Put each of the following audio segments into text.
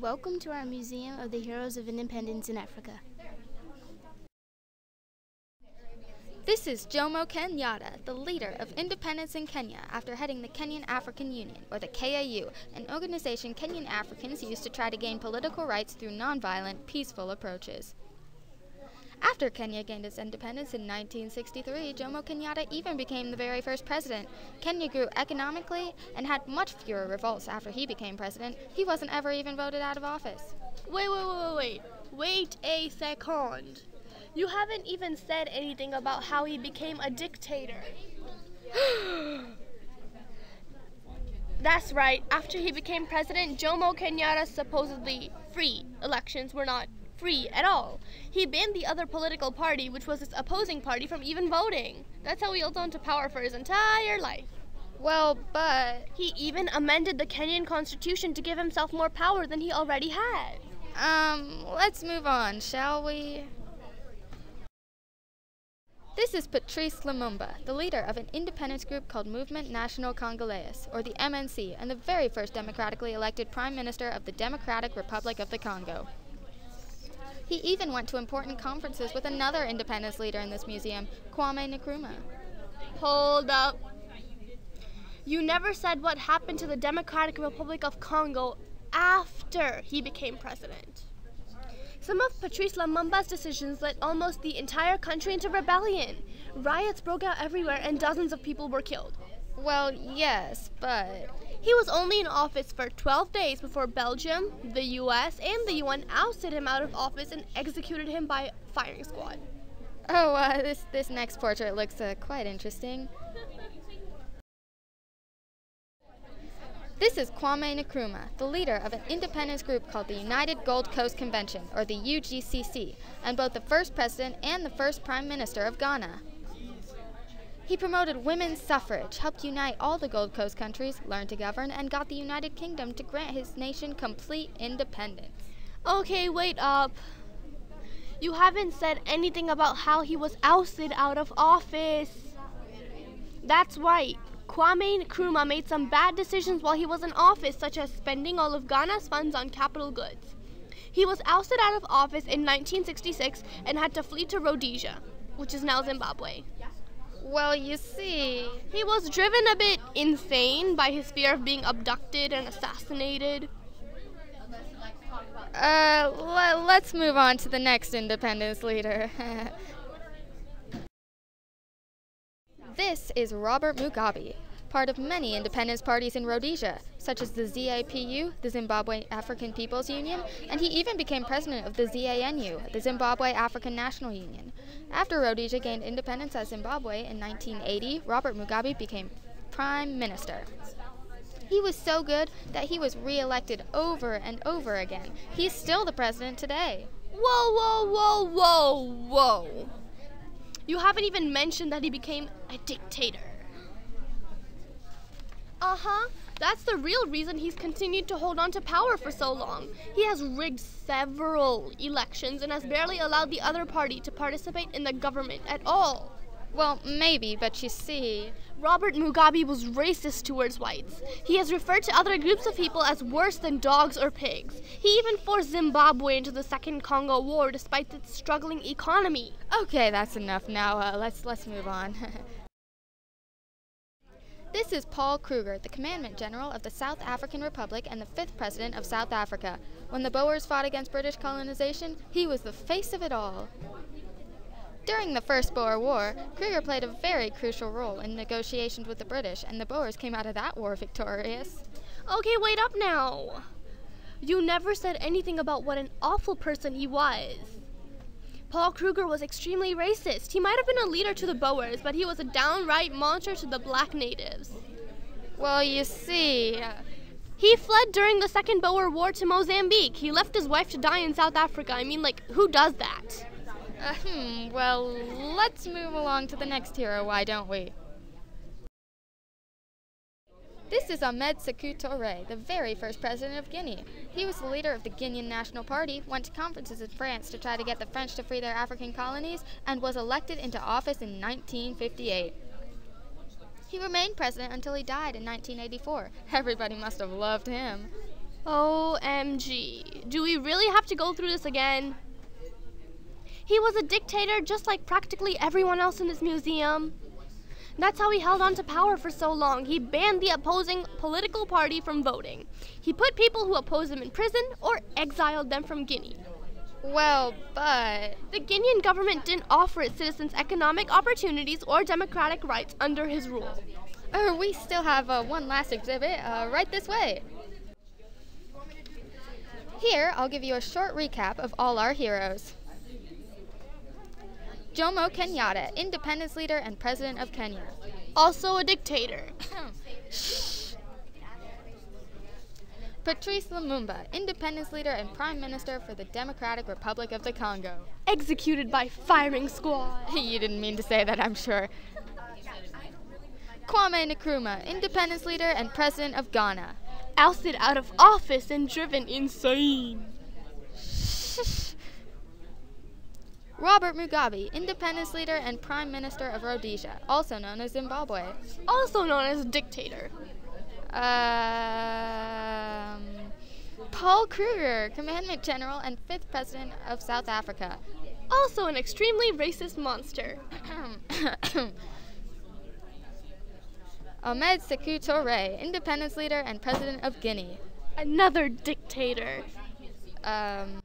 Welcome to our Museum of the Heroes of Independence in Africa. This is Jomo Kenyatta, the leader of independence in Kenya after heading the Kenyan African Union, or the KAU, an organization Kenyan Africans use to try to gain political rights through nonviolent, peaceful approaches. After Kenya gained its independence in 1963, Jomo Kenyatta even became the very first president. Kenya grew economically and had much fewer revolts after he became president. He wasn't ever even voted out of office. Wait, wait, wait, wait, wait. A second. You haven't even said anything about how he became a dictator. That's right. After he became president, Jomo Kenyatta's supposedly free elections were not free at all. He banned the other political party, which was his opposing party, from even voting. That's how he held on to power for his entire life. Well, but. He even amended the Kenyan constitution to give himself more power than he already had. Um, let's move on, shall we? This is Patrice Lumumba, the leader of an independence group called Movement National Congolais, or the MNC, and the very first democratically elected Prime Minister of the Democratic Republic of the Congo. He even went to important conferences with another independence leader in this museum, Kwame Nkrumah. Hold up. You never said what happened to the Democratic Republic of Congo after he became president. Some of Patrice Lumumba's decisions led almost the entire country into rebellion. Riots broke out everywhere and dozens of people were killed. Well, yes, but. He was only in office for 12 days before Belgium, the US, and the UN ousted him out of office and executed him by firing squad. Oh, uh, this, this next portrait looks uh, quite interesting. This is Kwame Nkrumah, the leader of an independence group called the United Gold Coast Convention, or the UGCC, and both the first president and the first prime minister of Ghana. He promoted women's suffrage, helped unite all the Gold Coast countries, learned to govern, and got the United Kingdom to grant his nation complete independence. Okay, wait up. You haven't said anything about how he was ousted out of office. That's right. Kwame Nkrumah made some bad decisions while he was in office, such as spending all of Ghana's funds on capital goods. He was ousted out of office in 1966 and had to flee to Rhodesia, which is now Zimbabwe. Well, you see. He was driven a bit insane by his fear of being abducted and assassinated. Uh, l- let's move on to the next independence leader. This is Robert Mugabe, part of many independence parties in Rhodesia, such as the ZAPU, the Zimbabwe African People's Union, and he even became president of the ZANU, the Zimbabwe African National Union. After Rhodesia gained independence as Zimbabwe in 1980, Robert Mugabe became prime minister. He was so good that he was re-elected over and over again. He's still the president today. Whoa, whoa, whoa, whoa, whoa. You haven't even mentioned that he became a dictator. Uh huh. That's the real reason he's continued to hold on to power for so long. He has rigged several elections and has barely allowed the other party to participate in the government at all. Well, maybe, but you see. Robert Mugabe was racist towards whites. He has referred to other groups of people as worse than dogs or pigs. He even forced Zimbabwe into the Second Congo War despite its struggling economy. Okay, that's enough now. Uh, let's let's move on. this is Paul Kruger, the Commandant General of the South African Republic and the fifth President of South Africa. When the Boers fought against British colonization, he was the face of it all. During the First Boer War, Kruger played a very crucial role in negotiations with the British, and the Boers came out of that war victorious. Okay, wait up now. You never said anything about what an awful person he was. Paul Kruger was extremely racist. He might have been a leader to the Boers, but he was a downright monster to the black natives. Well, you see. Uh, he fled during the Second Boer War to Mozambique. He left his wife to die in South Africa. I mean, like, who does that? Uh, hmm, well, let's move along to the next hero, why don't we? This is Ahmed Sekou Touré, the very first president of Guinea. He was the leader of the Guinean National Party, went to conferences in France to try to get the French to free their African colonies, and was elected into office in 1958. He remained president until he died in 1984. Everybody must have loved him. OMG. Do we really have to go through this again? He was a dictator just like practically everyone else in this museum. That's how he held on to power for so long. He banned the opposing political party from voting. He put people who opposed him in prison or exiled them from Guinea. Well, but. The Guinean government didn't offer its citizens economic opportunities or democratic rights under his rule. Uh, we still have uh, one last exhibit uh, right this way. Here, I'll give you a short recap of all our heroes. Jomo Kenyatta, independence leader and president of Kenya. Also a dictator. Patrice Lumumba, independence leader and prime minister for the Democratic Republic of the Congo. Executed by firing squad. you didn't mean to say that, I'm sure. Kwame Nkrumah, independence leader and president of Ghana. Ousted out of office and driven insane. Robert Mugabe, independence leader and prime minister of Rhodesia, also known as Zimbabwe. Also known as a dictator. Um, Paul Kruger, commandant general and fifth president of South Africa. Also an extremely racist monster. Ahmed Sekou Touré, independence leader and president of Guinea. Another dictator. Um,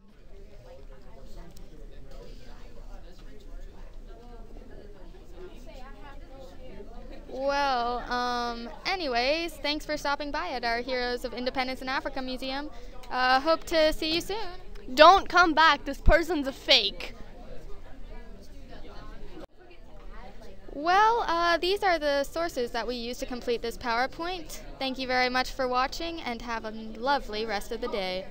Well, um, anyways, thanks for stopping by at our Heroes of Independence in Africa Museum. Uh, hope to see you soon. Don't come back, this person's a fake. Well, uh, these are the sources that we use to complete this PowerPoint. Thank you very much for watching and have a lovely rest of the day.